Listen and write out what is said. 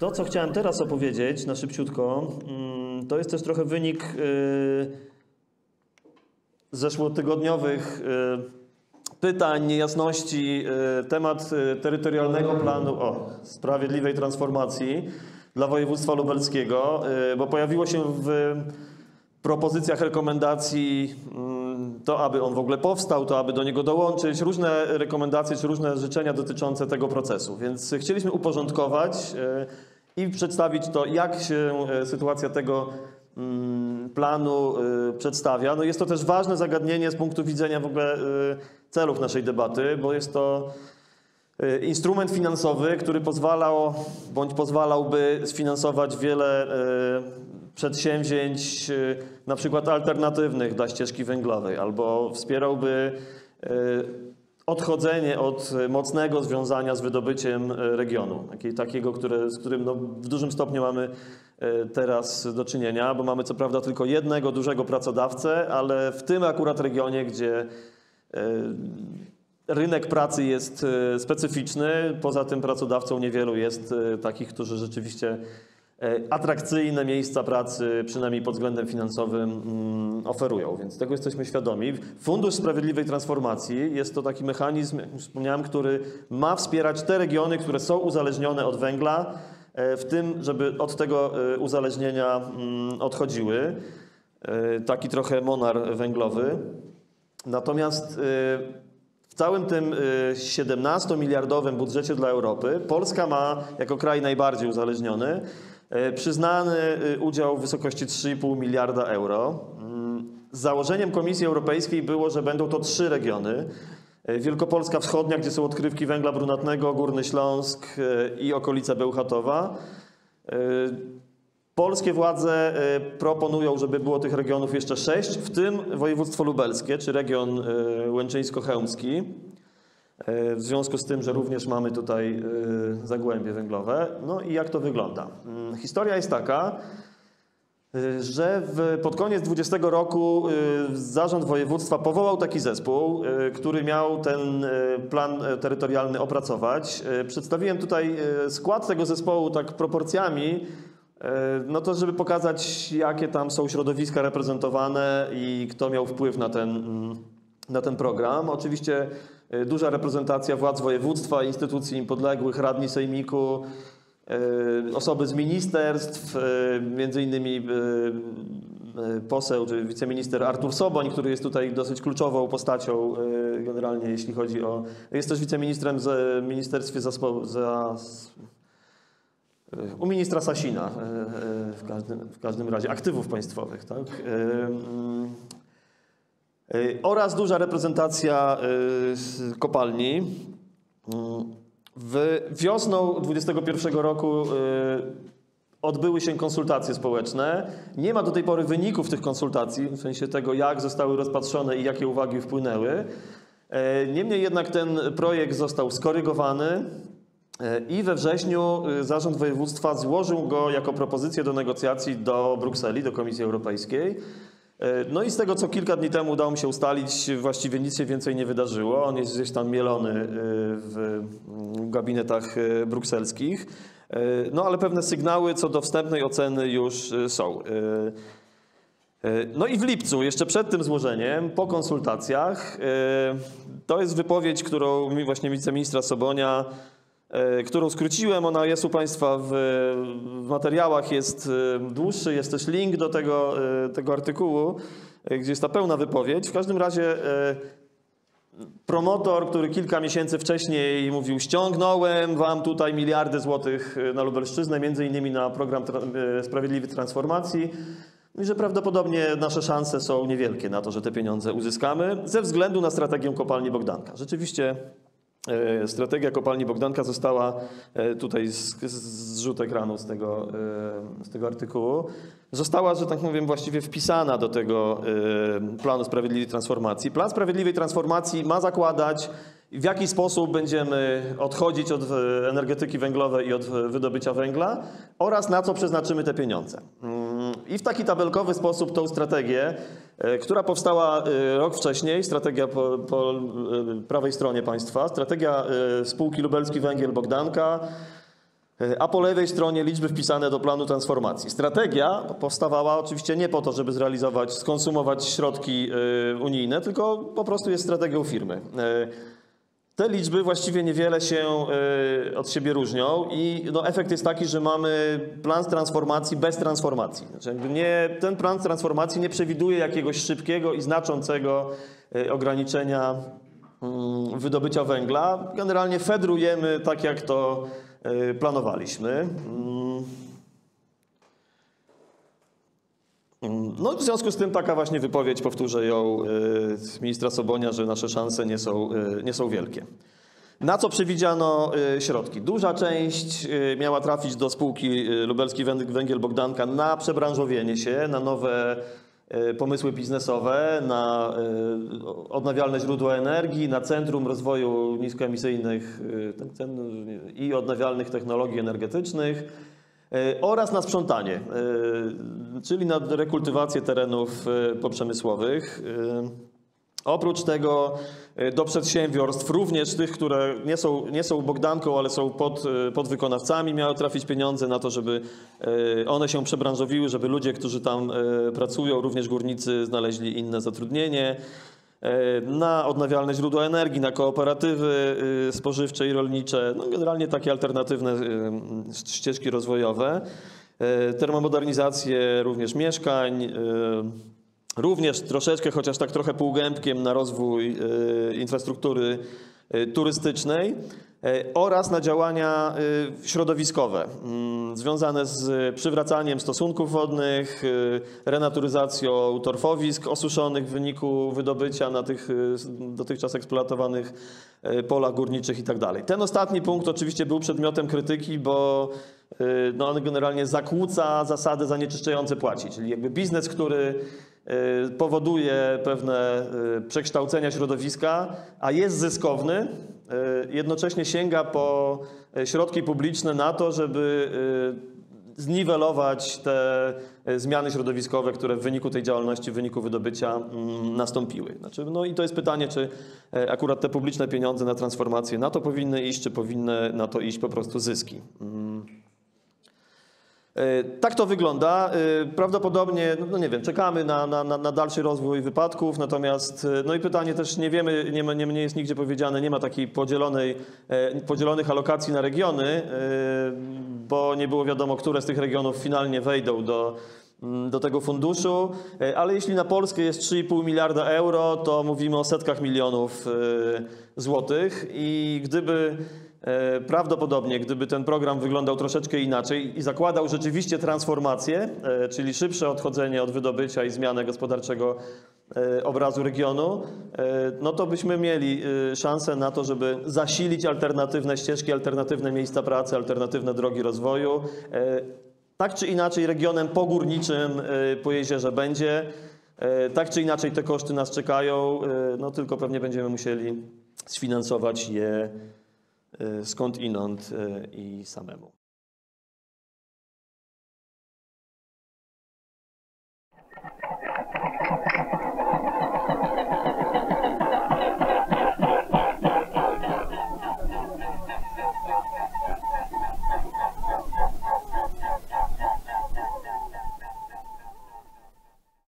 To, co chciałem teraz opowiedzieć na szybciutko, mm, to jest też trochę wynik y, zeszłotygodniowych y, pytań, niejasności, y, temat terytorialnego planu o sprawiedliwej transformacji dla województwa lubelskiego, bo pojawiło się w propozycjach rekomendacji mm, to, aby on w ogóle powstał, to, aby do niego dołączyć, różne rekomendacje czy różne życzenia dotyczące tego procesu. Więc chcieliśmy uporządkować i przedstawić to, jak się e, sytuacja tego mm, planu e, przedstawia. No jest to też ważne zagadnienie z punktu widzenia w ogóle e, celów naszej debaty, bo jest to instrument finansowy, który pozwalał bądź pozwalałby sfinansować wiele przedsięwzięć na przykład alternatywnych dla ścieżki węglowej albo wspierałby odchodzenie od mocnego związania z wydobyciem e, regionu, takiego, które, z którym no, w dużym stopniu mamy e, teraz do czynienia, bo mamy co prawda tylko jednego dużego pracodawcę, ale w tym akurat regionie, gdzie e, rynek pracy jest specyficzny, poza tym pracodawcą niewielu jest takich, którzy rzeczywiście E, atrakcyjne miejsca pracy, przynajmniej pod względem finansowym, mm, oferują, więc tego jesteśmy świadomi. Fundusz Sprawiedliwej Transformacji jest to taki mechanizm, jak wspomniałem, który ma wspierać te regiony, które są uzależnione od węgla, e, w tym, żeby od tego e, uzależnienia mm, odchodziły. Taki trochę monar węglowy. Natomiast w całym tym 17-miliardowym budżecie dla Europy Polska ma jako kraj najbardziej uzależniony E, przyznany e, udział w wysokości 3,5 miliarda euro. Mm, założeniem Komisji Europejskiej było, że będą to trzy regiony. E, Wielkopolska Wschodnia, gdzie są odkrywki węgla brunatnego, Górny Śląsk i okolica Bełchatowa. Polskie władze proponują, żeby było tych regionów jeszcze sześć, w tym województwo lubelskie, czy region łęczyńsko-chełmski. E, w związku z tym, że również mamy tutaj e, zagłębie węglowe. No i jak to wygląda? Mm, historia jest taka, e, że w, pod koniec 20 roku zarząd województwa powołał taki zespół, który miał ten plan terytorialny opracować. Przedstawiłem tutaj skład tego zespołu tak proporcjami, no to żeby pokazać, jakie tam są środowiska reprezentowane i kto miał wpływ na ten, mm, na ten program. Oczywiście duża reprezentacja władz województwa, instytucji im podległych, radni sejmiku, e, osoby z ministerstw, e, między innymi poseł czy wiceminister Artur Soboń, który jest tutaj dosyć kluczową postacią generalnie, jeśli chodzi o... Jest też wiceministrem w Ministerstwie za, u ministra Sasina w każdym, w każdym razie, aktywów państwowych. Tak? Y, oraz duża reprezentacja y, kopalni. Y, w wiosną 2021 roku odbyły się konsultacje społeczne. Nie ma do tej pory wyników tych konsultacji, w sensie tego, jak zostały rozpatrzone i jakie uwagi wpłynęły. Niemniej jednak ten projekt został skorygowany i we wrześniu Zarząd Województwa złożył go jako propozycję do negocjacji do Brukseli, do Komisji Europejskiej. E, no i z tego, co kilka dni temu udało mi się ustalić, właściwie nic się więcej nie wydarzyło. On jest gdzieś tam mielony e, w gabinetach e, brukselskich. No ale pewne sygnały co do wstępnej oceny już są. No i w lipcu, jeszcze przed tym złożeniem, po konsultacjach, to jest wypowiedź, którą mi właśnie wiceministra Sobonia którą skróciłem. Ona jest u Państwa w, w, materiałach, jest e, dłuższy, jest też link do tego, e, tego artykułu, gdzie jest ta pełna wypowiedź. W każdym razie promotor, który kilka miesięcy wcześniej mówił, ściągnąłem Wam tutaj miliardy złotych na Lubelszczyznę, między innymi na program Sprawiedliwej Transformacji, i że prawdopodobnie nasze szanse są niewielkie na to, że te pieniądze uzyskamy, ze względu na strategię kopalni Bogdanka. Rzeczywiście E, strategia kopalni Bogdanka została e, tutaj zrzut ekranu z tego, e, z tego artykułu. Została, że tak powiem, właściwie wpisana do tego planu sprawiedliwej transformacji. Plan sprawiedliwej transformacji ma zakładać, w jaki sposób będziemy odchodzić od energetyki węglowej i od wydobycia węgla oraz na co przeznaczymy te pieniądze. I w taki tabelkowy sposób tą strategię E, która powstała e, rok wcześniej, strategia po, po e, prawej stronie państwa, strategia spółki Lubelski Węgiel Bogdanka, a po lewej stronie liczby wpisane do planu transformacji. Strategia powstawała oczywiście nie po to, żeby zrealizować, skonsumować środki unijne, tylko po prostu jest strategią firmy. Te liczby właściwie niewiele się e, od siebie różnią i no, efekt jest taki, że mamy plan transformacji bez transformacji. Znaczy nie, ten plan transformacji nie przewiduje jakiegoś szybkiego i znaczącego e, ograniczenia mm, wydobycia węgla. Generalnie fedrujemy tak, jak to e, planowaliśmy. No w związku z tym taka właśnie wypowiedź, powtórzę ją, y, ministra Sobonia, że nasze szanse nie są, y, nie są wielkie. Na co przewidziano y, środki? Duża część miała trafić do spółki Lubelski Węg- Węgiel Bogdanka na przebranżowienie się, na nowe pomysły biznesowe, na odnawialne źródła energii, na Centrum Rozwoju Niskoemisyjnych i Odnawialnych Technologii Energetycznych. E, oraz na sprzątanie, e, czyli na rekultywację terenów e, poprzemysłowych. Oprócz tego do przedsiębiorstw, również tych, które nie są, nie są Bogdanką, ale są pod, podwykonawcami, miały trafić pieniądze na to, żeby one się przebranżowiły, żeby ludzie, którzy tam pracują, również górnicy, znaleźli inne zatrudnienie na odnawialne źródła energii, na kooperatywy y, spożywcze i rolnicze, no generalnie takie alternatywne y, ścieżki rozwojowe, E, termomodernizację również mieszkań, e, również troszeczkę, chociaż tak trochę półgębkiem na rozwój e, infrastruktury e, turystycznej e, oraz na działania e, środowiskowe mm, związane z przywracaniem stosunków wodnych, e, renaturyzacją torfowisk osuszonych w wyniku wydobycia na tych e, dotychczas eksploatowanych e, polach górniczych i tak. Ten ostatni punkt oczywiście był przedmiotem krytyki, bo e, no, on generalnie zakłóca zasady zanieczyszczające płaci, czyli jakby biznes, który e, powoduje pewne e, przekształcenia środowiska, a jest zyskowny, e, jednocześnie sięga po środki publiczne na to, żeby zniwelować te zmiany środowiskowe, które w wyniku tej działalności, w wyniku wydobycia mm, nastąpiły. Znaczy, no i to jest pytanie, czy akurat te publiczne pieniądze na transformację na to powinny iść, czy powinny na to iść po prostu zyski. E, Tak to wygląda. E, Prawdopodobnie, no nie wiem, czekamy na, na, na dalszy rozwój wypadków, natomiast, e, no i pytanie też nie wiemy, nie, nie, nie jest nigdzie powiedziane, nie ma takiej podzielonej, podzielonych alokacji na regiony, bo nie było wiadomo, które z tych regionów finalnie wejdą do, do tego funduszu, E, ale jeśli na Polskę jest 3,5 miliarda euro, to mówimy o setkach milionów e, złotych i gdyby E, Prawdopodobnie, gdyby ten program wyglądał troszeczkę inaczej i zakładał rzeczywiście transformację, czyli szybsze odchodzenie od wydobycia i zmianę gospodarczego obrazu regionu, no to byśmy mieli szansę na to, żeby zasilić alternatywne ścieżki, alternatywne miejsca pracy, alternatywne drogi rozwoju. Tak czy inaczej regionem pogórniczym e, po jeziorze będzie. E, Tak czy inaczej te koszty nas czekają, e, no tylko pewnie będziemy musieli sfinansować je skąd inąd i samemu.